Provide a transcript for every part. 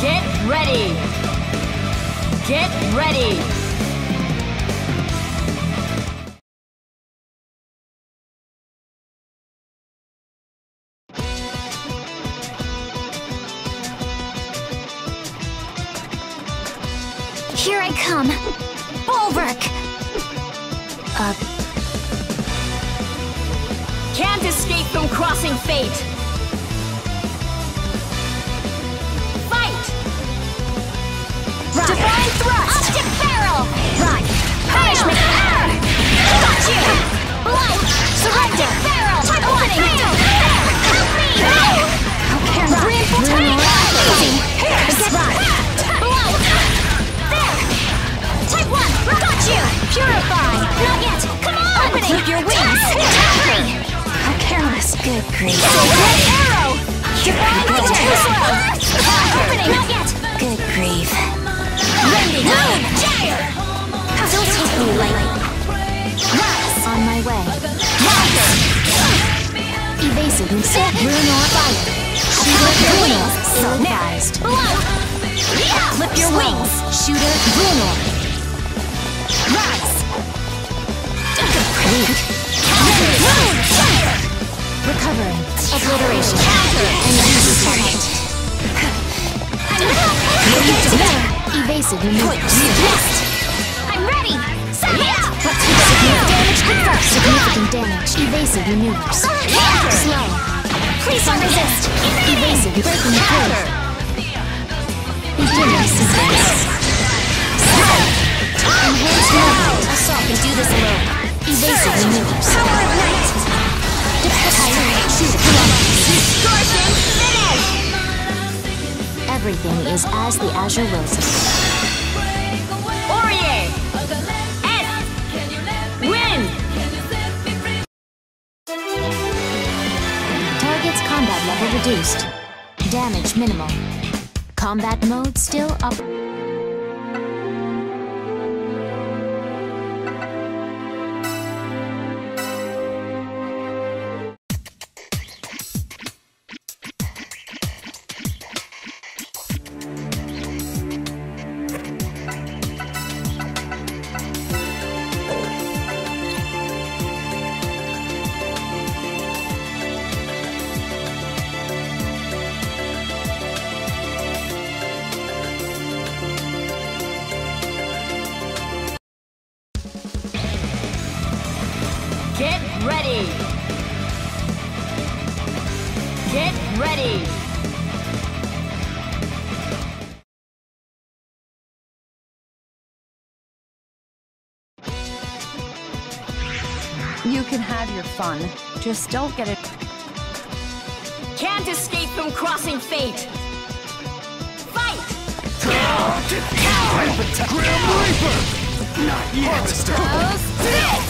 Get ready! Get ready! Here I come! Bulwark! Up. Can't escape from crossing fate! Thrust! Optic barrel! Right! Punishment! Ah! Got you! Blight! Surrender! barrel! Type one! Help me! How careless! Reinfiltrate! Easy! Pierce! Get Right! Blight! There! Type one! Got you! Purify! Not yet! Come on! Opening! Keep your wings! How careless! Good grief! Red arrow! Divine Go too slow! Opening! Not yet! Good grief! Rending! Moon! Gyre! Don't take me lightly. Rise! On my way. Walker! Evasive mistake. Bruno fire. Flip your wings! Flip your wings! Shooter Bruno. Rise! Weak. Moon! Gyre! Recovering. Obliteration. Counter! And easy target. Evasive maneuvers. I'm ready. Yeah! Let's hit significant damage confirmed. Significant damage. Evasive maneuvers. Slow. Please don't resist. Evasive breaking through. Counter! Beginning sequence. Enhanced movement. Assault can do this alone. Evasive maneuvers. Power of night! Everything is as the Azure. Win! Target's combat level reduced. Damage minimal. Combat mode still up. Get ready! Get ready! You can have your fun. Just don't get it. Can't escape from crossing fate! Fight! Grim Reaper! Not yet! Harvester!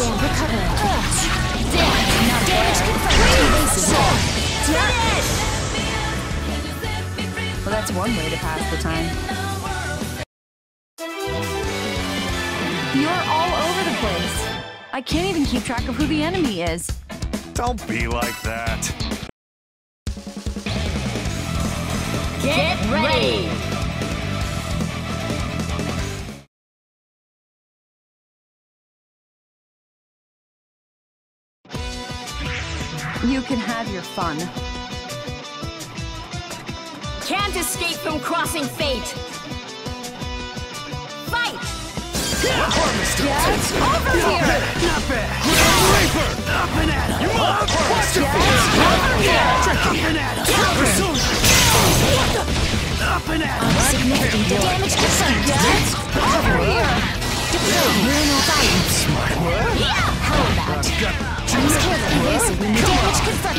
Significant damage. Damage confirmed. Well, that's one way to pass the time. You're all over the place. I can't even keep track of who the enemy is. Don't be like that! Get ready! You can have your fun. Can't escape from crossing fate! Fight! Harvester! It's over here! Not bad! Grim Reaper! Up and at him! Harvester! Over here! Up and at him! Persona! Up and at him! Significant damage confirmed. Over here! Deploy. Bruno fire. Smart what? How about? Use careful. Evasive maneuver. Damage confirmed.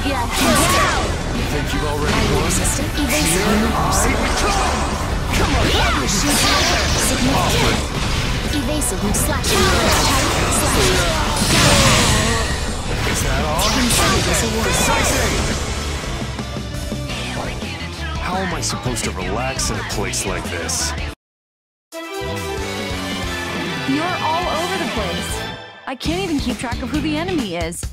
Not yet. You think you already won? Resistant. Evasive maneuvers. Significant. Evasive slash. Tight slash. Is that all? Consolidate. Precisely! How am I supposed to relax in a place like this? You're all over the place. I can't even keep track of who the enemy is.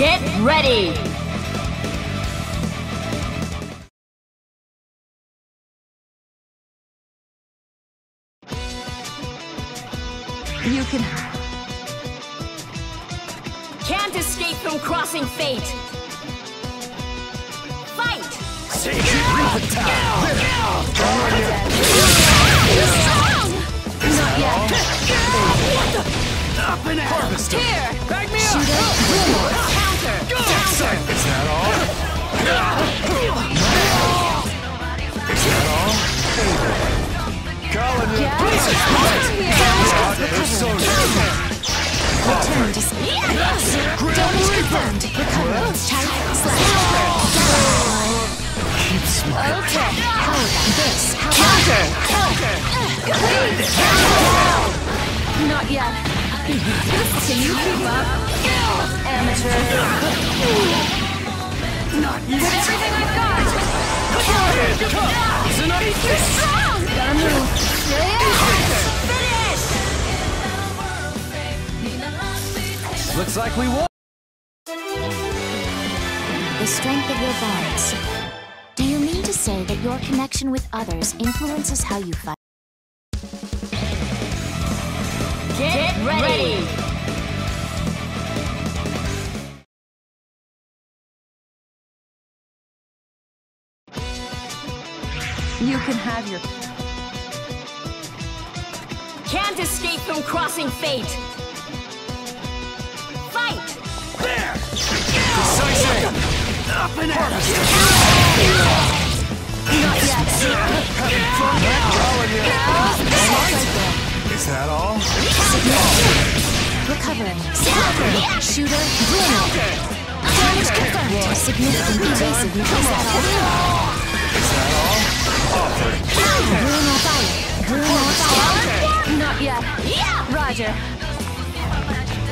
Get ready! You can. Can't escape from crossing fate! Fight! Not yet. Harvester! Here! Back me up! Counter! Counter! Is that all? Is that all? Calling you! So Return to Damage confirmed. Recover. Tight slash. Keep smiling. How about this? How Not yet. Can you keep up? Amateur. Not yet. With everything I've got. You're strong. Gotta move. Looks like we won. The strength of your bonds. Do you mean to say that your connection with others influences how you fight? Get ready! Can have your. Can't escape from crossing fate! Fight! Precisely! Up and out! Not yet. Calling you! Is that all? Recovering. Significant. Shooter. Bruno. Damage confirmed. Significant evasive. Is that all? Is that all? Offer. Bruno fire. Fire. Not yet. Roger.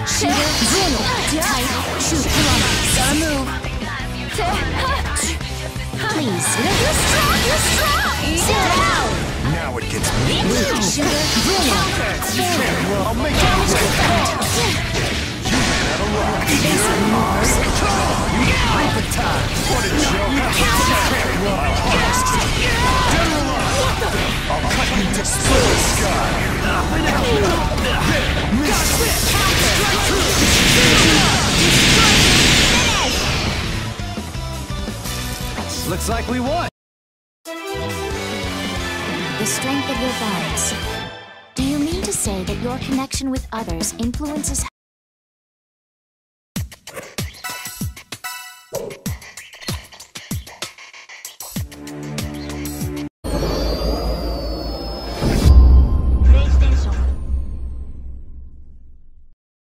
Shooter. Bruno. Tight. Gotta move. Please. You're. You're. Now it gets me. Shooter. Bruno. I'll make it. You ran out of luck. Evasive maneuvers. Break the time. What a joke. Like we won. The strength of your bonds. Do you mean to say that your connection with others influences